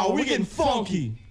Are we getting funky.